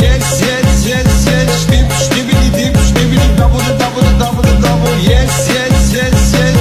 Yes yes yes yes. Stib stibidi dip double double double double Yes yes yes yes.